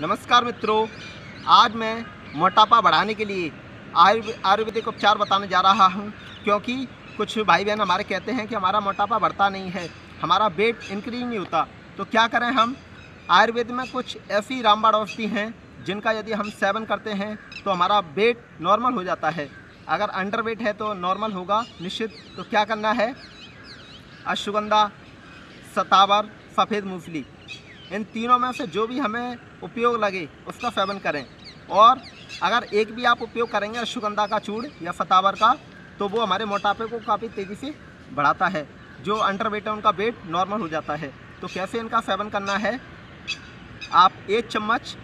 नमस्कार मित्रों, आज मैं मोटापा बढ़ाने के लिए आयुर्वेदिक उपचार बताने जा रहा हूँ, क्योंकि कुछ भाई बहन हमारे कहते हैं कि हमारा मोटापा बढ़ता नहीं है, हमारा वेट इंक्रीज नहीं होता। तो क्या करें हम? आयुर्वेद में कुछ ऐसी रामबाण औषधि हैं, जिनका यदि हम सेवन करते हैं तो हमारा वेट नॉर्मल हो जाता है। अगर अंडर वेट है तो नॉर्मल होगा, निश्चित। तो क्या करना है? अश्वगंधा, सतावर, सफ़ेद मूंगफली। इन तीनों में से जो भी हमें उपयोग लगे, उसका सेवन करें। और अगर एक भी आप उपयोग करेंगे अश्वगंधा का चूड़ या सतावर का तो वो हमारे मोटापे को काफ़ी तेज़ी से बढ़ाता है। जो अंडर वेट है, उनका वेट नॉर्मल हो जाता है। तो कैसे इनका सेवन करना है? आप एक चम्मच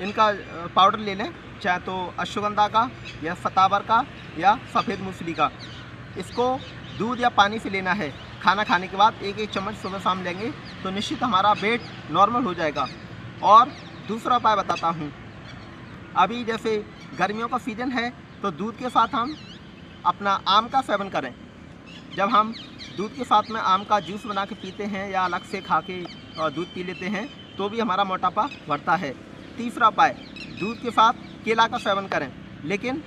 इनका पाउडर ले लें, चाहे तो अश्वगंधा का या सतावर का या सफ़ेद मूसली का। इसको दूध या पानी से लेना है। खाना खाने के बाद एक एक चम्मच सुबह शाम लेंगे। तो निश्चित हमारा वेट नॉर्मल हो जाएगा। और दूसरा उपाय बताता हूँ। अभी जैसे गर्मियों का सीज़न है तो दूध के साथ हम अपना आम का सेवन करें। जब हम दूध के साथ में आम का जूस बना के पीते हैं या अलग से खा के दूध पी लेते हैं तो भी हमारा मोटापा बढ़ता है। तीसरा उपाय, दूध के साथ केला का सेवन करें। लेकिन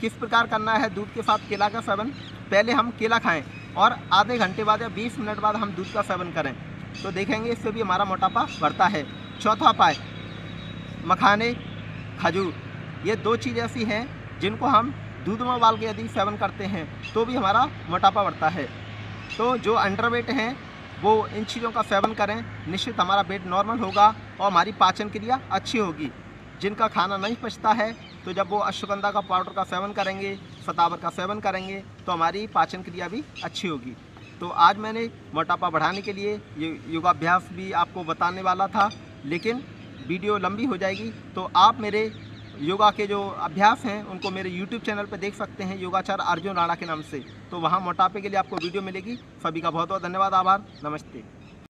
किस प्रकार करना है दूध के साथ केला का सेवन? पहले हम केला खाएँ और आधे घंटे बाद या 20 मिनट बाद हम दूध का सेवन करें। तो देखेंगे इससे भी हमारा मोटापा बढ़ता है। चौथा उपाय, मखाने, खजूर। ये दो चीज़ ऐसी हैं जिनको हम दूध में उबाल के यदि सेवन करते हैं तो भी हमारा मोटापा बढ़ता है। तो जो अंडरवेट हैं, वो इन चीज़ों का सेवन करें। निश्चित हमारा वेट नॉर्मल होगा और हमारी पाचन क्रिया अच्छी होगी। जिनका खाना नहीं पचता है तो जब वो अश्वगंधा का पाउडर का सेवन करेंगे, सतावर का सेवन करेंगे तो हमारी पाचन क्रिया भी अच्छी होगी। तो आज मैंने मोटापा बढ़ाने के लिए ये, योगाभ्यास भी आपको बताने वाला था, लेकिन वीडियो लंबी हो जाएगी तो आप मेरे योगा के जो अभ्यास हैं, उनको मेरे यूट्यूब चैनल पर देख सकते हैं योगाचार अर्जुन राणा के नाम से। तो वहाँ मोटापे के लिए आपको वीडियो मिलेगी। सभी का बहुत बहुत धन्यवाद, आभार, नमस्ते।